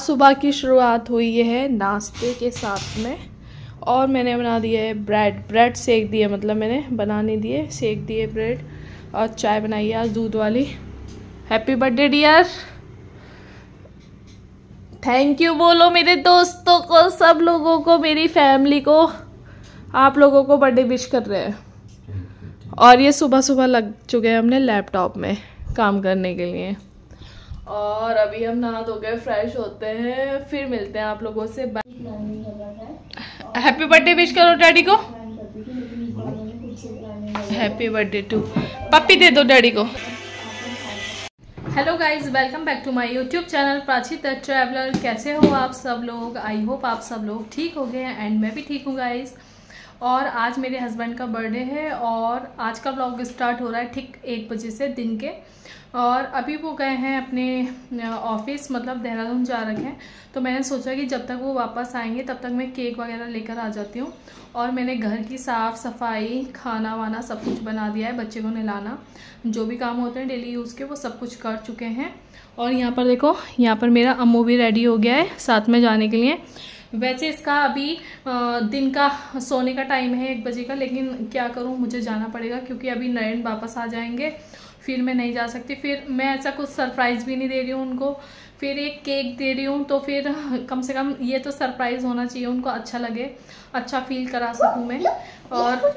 सुबह की शुरुआत हुई है नाश्ते के साथ में। और मैंने बना दिया है ब्रेड ब्रेड सेक दिए मतलब मैंने बनाने दिए, सेक दिए ब्रेड और चाय बनाई है आज दूध वाली। Happy birthday dear thank you बोलो मेरे दोस्तों को, सब लोगों को, मेरी फैमिली को। आप लोगों को बर्थडे विश कर रहे हैं। और ये सुबह सुबह लग चुके हैं हमने लैपटॉप में काम करने के लिए। और अभी हम नहा धो के फ्रेश होते हैं फिर मिलते हैं आप लोगों से। हैप्पी बर्थडे विश करो डैडी को। हैप्पी बर्थडे टू पप्पी दे दो डैडी को। Hello guys welcome back to my YouTube channel Prachi the traveller कैसे हो आप सब लोग? आई होप आप सब लोग ठीक हो गए एंड मैं भी ठीक हूँ गाइज़ और आज मेरे हस्बैंड का बर्थडे है और आज का ब्लॉग स्टार्ट हो रहा है ठीक एक बजे से दिन के। और अभी वो गए हैं अपने ऑफ़िस मतलब देहरादून जा रखे हैं। तो मैंने सोचा कि जब तक वो वापस आएँगे, तब तक मैं केक वगैरह लेकर आ जाती हूँ। और मैंने घर की साफ़ सफ़ाई, खाना वाना सब कुछ बना दिया है बच्चे को नहलाना। जो भी काम होते हैं डेली यूज़ के, वो सब कुछ कर चुके हैं। और यहाँ पर देखो, यहाँ पर मेरा अम्मू भी रेडी हो गया है साथ में जाने के लिए। वैसे इसका अभी दिन का सोने का टाइम है एक बजे का, लेकिन क्या करूँ, मुझे जाना पड़ेगा क्योंकि अभी नयन वापस आ जाएँगे, फिर मैं नहीं जा सकती। फिर मैं ऐसा कुछ सरप्राइज़ भी नहीं दे रही हूँ उनको। फिर एक केक दे रही हूँ तो फिर कम से कम ये तो सरप्राइज़ होना चाहिए, उनको अच्छा लगे अच्छा फील करा सकूँ मैं। और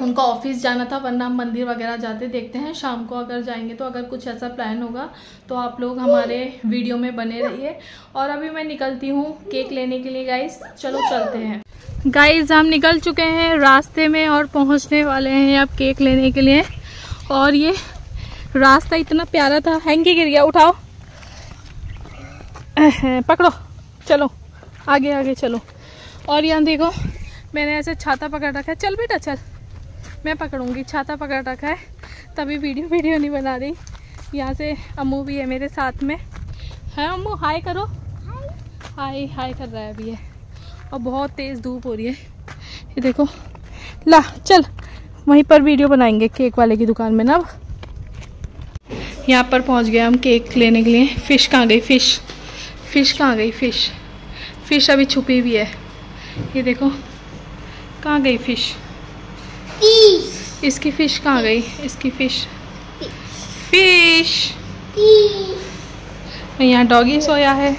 उनका ऑफ़िस जाना था, वरना हम मंदिर वगैरह जाते देखते हैं, शाम को अगर जाएँगे तो अगर कुछ ऐसा प्लान होगा तो आप लोग हमारे वीडियो में बने रहिए। और अभी मैं निकलती हूँ केक लेने के लिए गाइस चलो चलते हैं। गाइस हम निकल चुके हैं रास्ते में और पहुँचने वाले हैं अब केक लेने के लिए। और ये रास्ता इतना प्यारा था, हैंगी गिर गया, उठाओ। पकड़ो, चलो, आगे आगे चलो। और यहाँ देखो, मैंने ऐसे छाता पकड़ रखा है। चल बेटा, चल। मैं पकड़ूँगी, छाता पकड़ रखा है। तभी वीडियो वीडियो नहीं बना रही। यहाँ से अम्मू भी है मेरे साथ में। है अम्मू, हाय करो। हाय हाय कर रहा है अभी है और बहुत तेज़ धूप हो रही है। ये देखो। ला, चल। वहीं पर वीडियो बनाएँगे केक वाले की दुकान में ना यहाँ पर पहुँच गए हम केक लेने के लिए। फ़िश कहाँ गई? फ़िश। फ़िश कहाँ गई? फ़िश फ़िश अभी छुपी हुई है। ये देखो। कहाँ गई फ़िश इसकी फ़िश कहाँ गई? इसकी फ़िश फ़िश यहाँ डॉगी सोया है।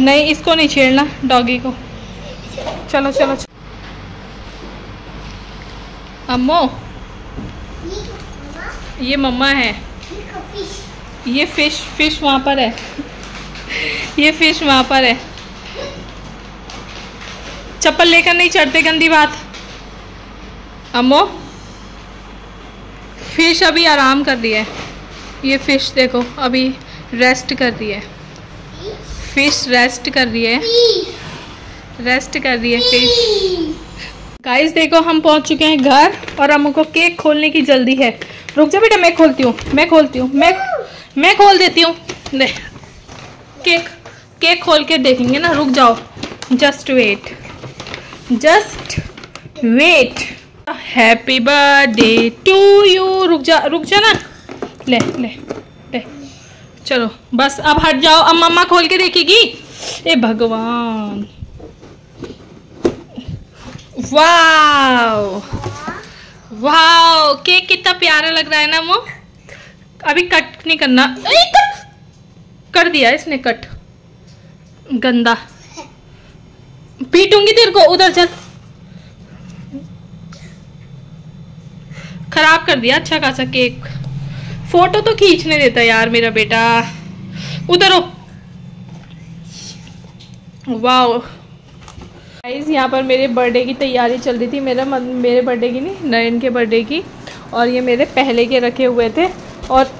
नहीं इसको नहीं छेड़ना डॉगी को। चलो चलो, चलो। अम्मो। ये मम्मा है। ये फ़िश फ़िश वहाँ पर है। ये फ़िश वहाँ पर है। चप्पल लेकर नहीं चढ़ते, गंदी बात। अम्मो फ़िश अभी आराम कर रही है। ये फ़िश देखो, अभी रेस्ट कर रही है। फ़िश रेस्ट कर रही है। रेस्ट कर रही है फ़िश गाइस देखो, हम पहुँच चुके हैं घर और अम्मू को केक खोलने की जल्दी है। रुक जा बेटा, मैं खोलती हूँ, मैं खोलती हूँ, मैं मैं खोल देती हूँ। केक केक खोल के देखेंगे ना, रुक जाओ। Just wait just wait happy birthday to you रुक जा रुक जा ना। ले ले ले। चलो, बस अब हट जाओ। अब मम्मा खोल के देखेगी। ए भगवान। वाओ। वाओ, केक कितना प्यारा लग रहा है ना, वो। अभी कट नहीं करना। कर दिया इसने, कट। गंदा। पीटूँगी तेरे को, उधर चल। खराब कर दिया अच्छा खासा केक। फ़ोटो तो खींचने देता यार मेरा बेटा। उधर हो। वाओ। गाइस यहाँ पर मेरे बर्थडे की तैयारी चल रही थी। मेरा मेरे बर्थडे की नहीं नयन के बर्थडे की। और ये मेरे पहले के रखे हुए थे। और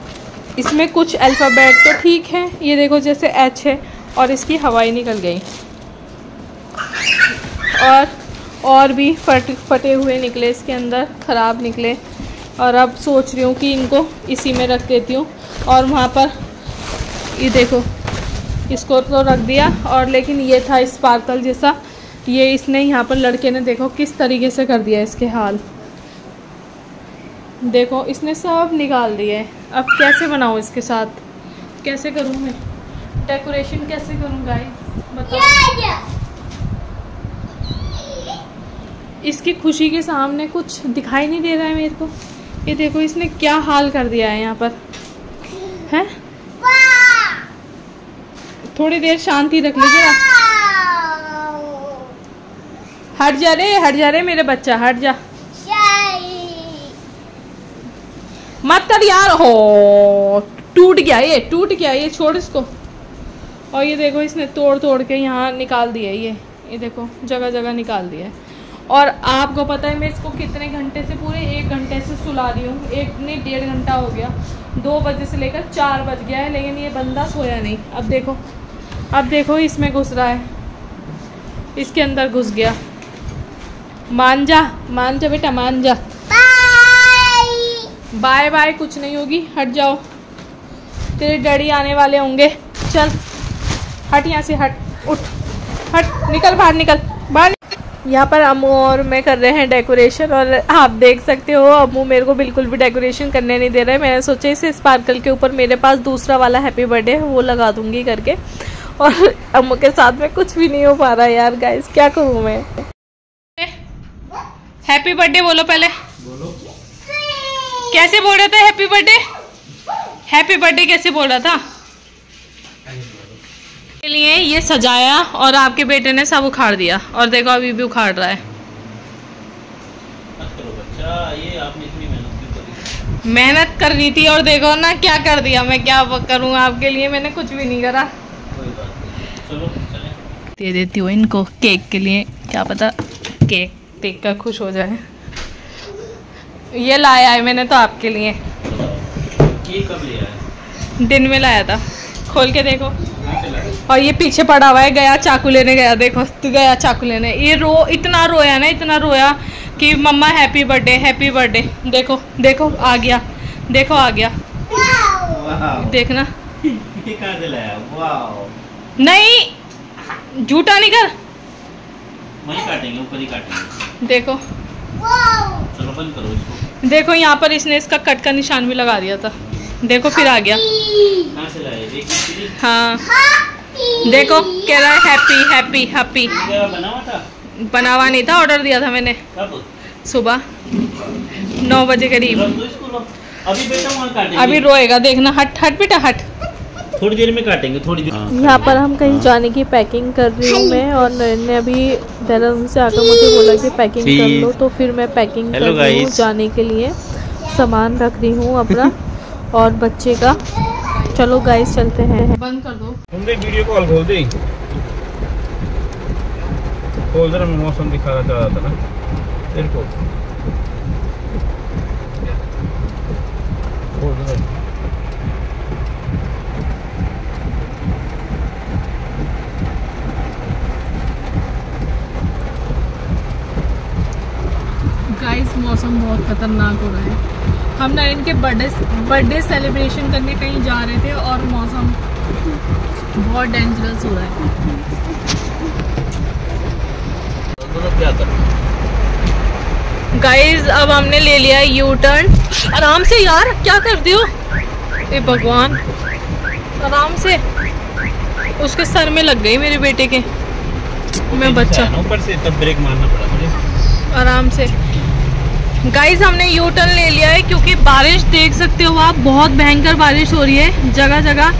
इसमें कुछ अल्फ़ाबेट तो ठीक है। ये देखो जैसे एच है। और इसकी हवाई निकल गई। और और भी फट, फटे हुए निकले, इसके अंदर ख़राब निकले। और अब सोच रही हूँ कि इनको इसी में रख देती हूँ। और वहाँ पर, ये देखो, इसको तो रख दिया। और लेकिन ये था स्पार्कल जैसा। ये इसने यहाँ पर लड़के ने देखो किस तरीके से कर दिया इसके हाल। देखो, इसने सब निकाल दिए। अब कैसे बनाऊँ इसके साथ? कैसे करूँ मैं? डेकोरेशन कैसे करूँ गाइस बताओ। इसकी खुशी के सामने कुछ दिखाई नहीं दे रहा है मेरे को। ये देखो इसने क्या हाल कर दिया है यहाँ पर। है? थोड़ी देर शांति रख लीजिए। हट जा रे हट जा रे मेरे बच्चा हट जा। मत कर यार हो टूट गया ये टूट गया ये छोड़ इसको। और ये देखो इसने तोड़ तोड़ के यहाँ निकाल दिया है ये। ये देखो जगह जगह निकाल दिया है। और आपको पता है मैं इसको कितने घंटे से पूरे एक घंटे से सुला रही हूँ। एक नहीं डेढ़ घंटा हो गया। दो बजे से लेकर चार बज गया है लेकिन ये बंदा सोया नहीं। अब देखो अब देखो इसमें घुस रहा है। इसके अंदर घुस गया। मान जा मान जा बेटा मान जा बाय बाय कुछ नहीं होगी हट जाओ। तेरे डैडी आने वाले होंगे। चल। हट यहाँ से हट उठ हट निकल बाहर निकल बाहर यहाँ पर अम्मू और मैं कर रहे हैं डेकोरेशन और आप देख सकते हो अम्मू मेरे को बिल्कुल भी डेकोरेशन करने नहीं दे रहे मैंने सोचा इसे स्पार्कल के ऊपर मेरे पास दूसरा वाला हैप्पी बर्थडे है वो लगा दूँगी करके। और अम्मू के साथ में कुछ भी नहीं हो पा रहा यार गाइस क्या करूँ मैं? हैप्पी बर्थडे बोलो पहले। बोलो। कैसे बोल रहे थे हैप्पी बर्थडे हैप्पी बर्थडे कैसे बोल रहा था? के लिए ये सजाया और आपके बेटे ने सब उखाड़ दिया और देखो अभी भी उखाड़ रहा है। मेहनत कर रही थी और देखो ना क्या कर दिया मैं क्या करूँ आपके लिए? मैंने कुछ भी नहीं करा। दे देती हूँ इनको केक के लिए क्या पता केक देख कर खुश हो जाए। ये लाया है मैंने तो आपके लिए। ये कब लिया है? दिन में लाया था। खोल के देखो। और ये पीछे पड़ा हुआ है गया चाकू लेने गया देखो तो गया चाकू लेने। ये रो इतना रोया ना इतना रोया कि mama happy birthday happy birthday. देखो देखो आ गया। देखो आ गया। देखना। ये कहाँ से लाया? वाह नहीं झूठा नहीं कर? वहीं काटेंगे ऊपर ही काटेंगे। देखो। चलो बंद करो इसको। देखो यहाँ पर इसने इसका कट का निशान भी लगा दिया था। देखो फिर आ गया। कहाँ से लाया? देखिए हाँ। देखो कह रहा है हैप्पी हैप्पी हैप्पी ये बना हुआ था बना हुआ नहीं था ऑर्डर दिया था मैंने। सुबह। नौ बजे करीब। अभी बेटा अभी रोएगा देखना हट हट बेटा हट। थोड़ी देर में काटेंगे थोड़ी देर। हाँ, यहाँ पर हम कहीं जाने की पैकिंग कर रही हूँ मैं और नयन ने अभी देहरादून से आकर मुझे बोला कि पैकिंग कर लो तो फिर मैं पैकिंग कर रही हूँ जाने के लिए। सामान रख रही हूँ अपना और बच्चे का। चलो गाइस चलते हैं। बंद कर दो। हम देख वीडियो कॉल खोल दे। खोल दे मैं मौसम दिखा रहा चाह रहा था ना। तेरे को। खोल दे गाइस मौसम बहुत खतरनाक हो रहा है। हम ना इनके बर्थडे बर्थडे सेलिब्रेशन करने कहीं जा रहे थे और मौसम बहुत डेंजरस हो रहा है। गाइस अब हमने ले लिया यू टर्न आराम से यार क्या कर दियो ए भगवान। आराम से। उसके सर में लग गई मेरे बेटे के। मैं बच्चा। ऊपर से तब ब्रेक मारना पड़ा मुझे। आराम से। गाइस हमने यू टर्न ले लिया है क्योंकि बारिश देख सकते हो आप बहुत भयंकर बारिश हो रही है। जगह जगह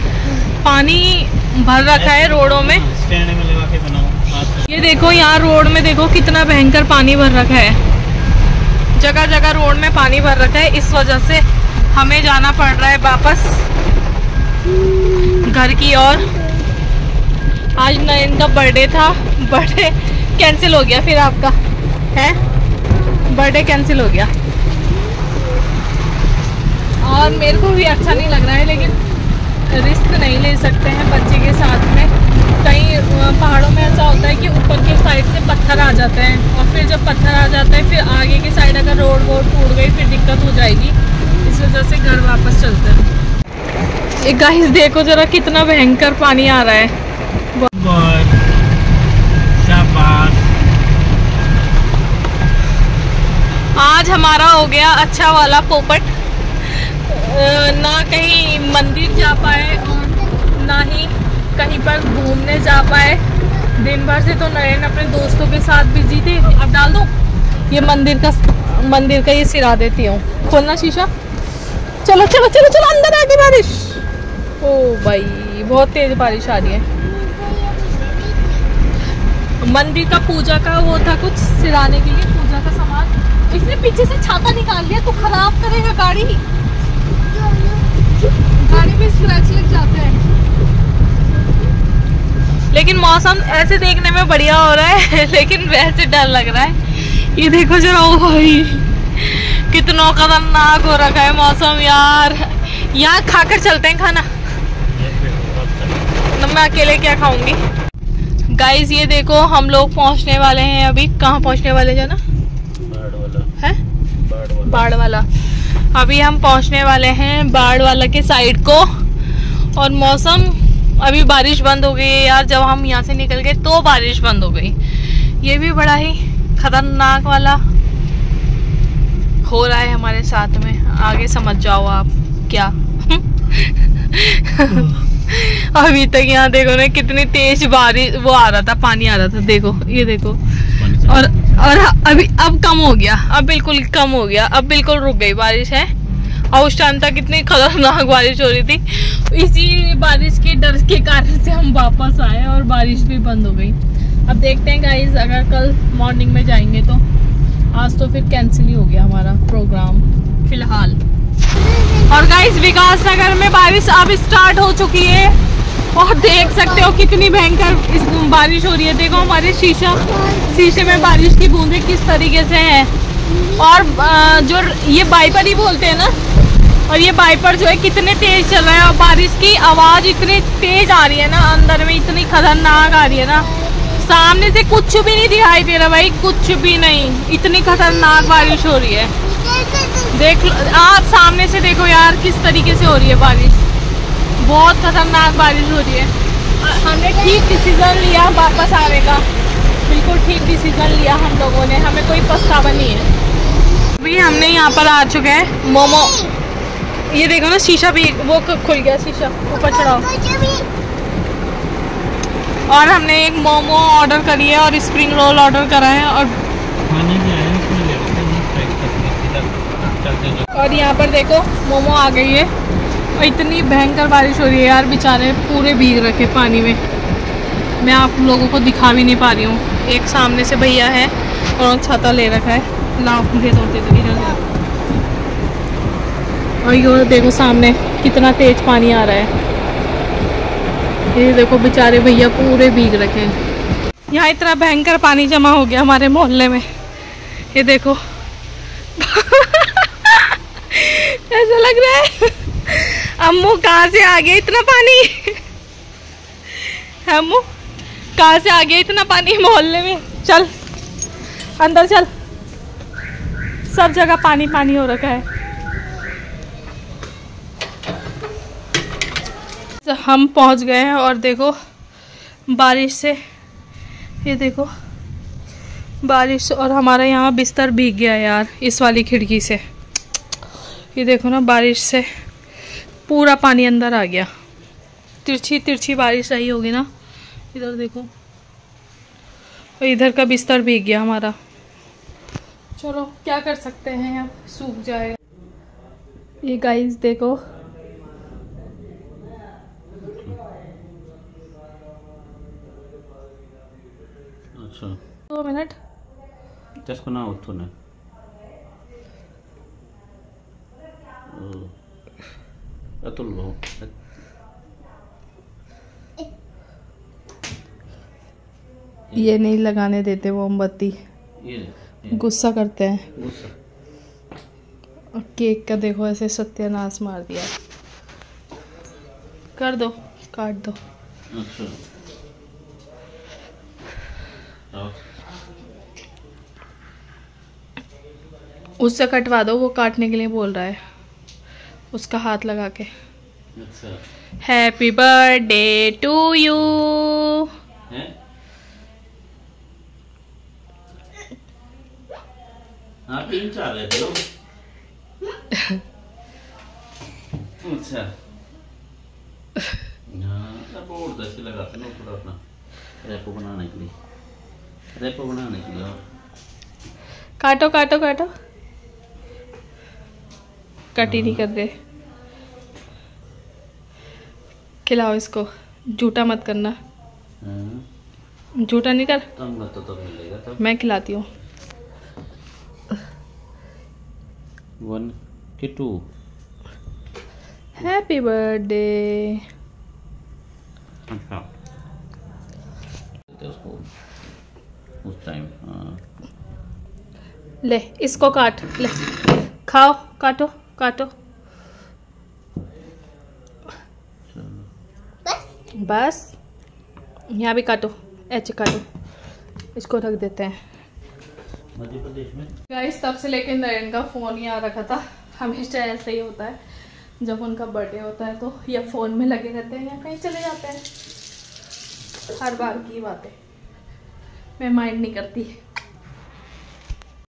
पानी भर रखा है रोडों में। ये देखो यहाँ रोड में देखो कितना भयंकर पानी भर रखा है। जगह जगह रोड में पानी भर रखा है इस वजह से हमें जाना पड़ रहा है वापस घर की ओर। आज नयन का बर्थडे था बर्थडे कैंसिल हो गया फिर आपका है? बर्थडे कैंसिल हो गया। और मेरे को भी अच्छा नहीं लग रहा है लेकिन रिस्क नहीं ले सकते हैं बच्चे के साथ में। कहीं पहाड़ों में ऐसा होता है कि ऊपर के साइड से पत्थर आ जाते हैं और फिर जब पत्थर आ जाते हैं फिर आगे की साइड अगर रोड वोड टूट गई फिर दिक्कत हो जाएगी। इस वजह से घर वापस चलते हैं। गाइस देखो जरा कितना भयंकर पानी आ रहा है। आज हमारा हो गया अच्छा वाला पोपट। ना कहीं मंदिर जा पाए और ना ही कहीं पर घूमने जा पाए। दिन भर से तो नरेन अपने दोस्तों के साथ बिज़ी थे। अब डाल दो। ये मंदिर का मंदिर का ये सिरा देती हूँ। खोलना शीशा? चलो चलो चलो चलो, अंदर आ गई बारिश। ओ भाई, बहुत तेज बारिश आ रही है। मंदिर का पूजा का वो था कुछ सिराने के लिए। इसने पीछे से छाता निकाल लिया तो खराब करेगा गाड़ी। गाड़ी में स्क्रैच लग जाते हैं। लेकिन मौसम ऐसे देखने में बढ़िया हो रहा है, लेकिन वैसे डर लग रहा है। ये देखो जरा ओ भाई, कितना खतरनाक हो रखा है मौसम यार। यहाँ खाकर चलते हैं खाना। तो मैं अकेले क्या खाऊँगी? गाइस ये देखो, हम लोग पहुँचने वाले हैं अभी। कहाँ पहुँचने वाले, जाना? बाढ़ वाला अभी हम पहुँचने वाले हैं बाढ़ वाला के साइड को। और मौसम अभी बारिश बंद हो गई है यार जब हम यहाँ से निकल गए तो बारिश बंद हो गई। ये भी बड़ा ही खतरनाक वाला हो रहा है हमारे साथ में। आगे समझ जाओ आप क्या। अभी तक यहाँ देखो ना कितनी तेज बारिश वो आ रहा था पानी आ रहा था देखो ये देखो। और और अभी, अब कम हो गया। अब बिल्कुल कम हो गया। अब बिल्कुल रुक गई बारिश है। और उस टाइम तक इतनी खतरनाक बारिश हो रही थी। इसी बारिश के डर के कारण से हम वापस आए और बारिश भी बंद हो गई। अब देखते हैं गाइज़ अगर कल मॉर्निंग में जाएँगे तो। आज तो फिर कैंसिल ही हो गया हमारा प्रोग्राम फ़िलहाल। और गाइज़ विकास नगर में बारिश अब स्टार्ट हो चुकी है। और देख सकते हो कितनी भयंकर इस बारिश हो रही है। देखो हमारे शीशा, शीशे में बारिश की बूंदें किस तरीके से हैं। और जो ये बाइपर ही बोलते हैं ना? और ये बाइपर जो है कितने तेज चल रहा है और बारिश की आवाज़ इतनी तेज आ रही है ना, अंदर में इतनी खतरनाक आ रही है ना। सामने से कुछ भी नहीं दिखाई दे रहा भाई, कुछ भी नहीं। इतनी खतरनाक बारिश हो रही है। देख आप सामने से देखो यार, किस तरीके से हो रही है बारिश। बहुत खतरनाक बारिश हो रही है। हमने ठीक डिसीज़न लिया वापस आने का बिल्कुल ठीक डिसीज़न लिया हम लोगों ने। हमें कोई पछतावा नहीं है। अभी हमने यहाँ पर आ चुके हैं। मोमो। ये देखो ना शीशा भी वो खुल गया शीशा। ऊपर चढ़ाओ। और हमने एक मोमो ऑर्डर करी है और स्प्रिंग रोल ऑर्डर करा है और खाने हैं? और यहाँ पर देखो मोमो आ गई है। और इतनी भयंकर बारिश हो रही है यार, बेचारे पूरे भीग रखे पानी में। मैं आप लोगों को दिखा भी नहीं पा रही हूँ। एक सामने से भैया है और छाता ले रखा है। दे दो दे दो, इधर और ये देखो सामने, कितना तेज पानी आ रहा है। ये देखो बेचारे भैया पूरे भीग रखे हैं। यहाँ इतना भयंकर पानी जमा हो गया हमारे मोहल्ले में। ये देखो। ऐसा लग रहा है। अम्मू, कहाँ से आ गया इतना पानी? अम्मू, कहाँ से आ गया इतना पानी मोहल्ले में? चल, अंदर चल। सब जगह पानी पानी हो रखा है। तो हम पहुँच गए हैं और देखो, बारिश से, ये देखो, बारिश और हमारा यहाँ बिस्तर भीग गया यार, इस वाली खिड़की से। ये देखो ना, बारिश से। पूरा पानी अंदर आ गया। तिरछी तिरछी बारिश रही होगी ना? इधर देखो। और इधर का बिस्तर भीग गया हमारा। चलो क्या कर सकते हैं अब? सूख जाएगा ये गाइस देखो। अच्छा। दो मिनट। त्यसको नाम उठो न। अतुल भाऊ ये नहीं लगाने देते वो मोमबत्ती गुस्सा करते हैं गुस्सा और केक का देखो ऐसे सत्यानाश मार दिया कर दो काट दो अच्छा उससे कटवा दो वो काटने के लिए बोल रहा है उसका हाथ लगा के। हैप्पी बर्थडे टू यू तीन चार रहे थे लोग अच्छा बोर्ड ऐसे लगाते थोड़ा अपना। रेपो बनाने के लिए। रेपो बनाने के लिए। और काटो काटो। काटो कटी नहीं कर दे। खिलाओ इसको। झूठा मत करना। हाँ, झूठा नहीं कर? तो तब मैं खिलाती हूँ। वन के टू। हैप्पी बर्थडे अच्छा। तो उसको। उस टाइम हाँ। ले इसको काट। ले। खाओ काटो। काटो बस यहाँ भी काटो ऐसे काटो। इसको रख देते हैं। मध्य प्रदेश में गाइस तब से लेके नरेन का फ़ोन ही आ रखा था। हमेशा ऐसे ही होता है। जब उनका बर्थडे होता है तो या फ़ोन में लगे रहते हैं या कहीं चले जाते हैं। हर बार की बात। मैं माइंड नहीं करती।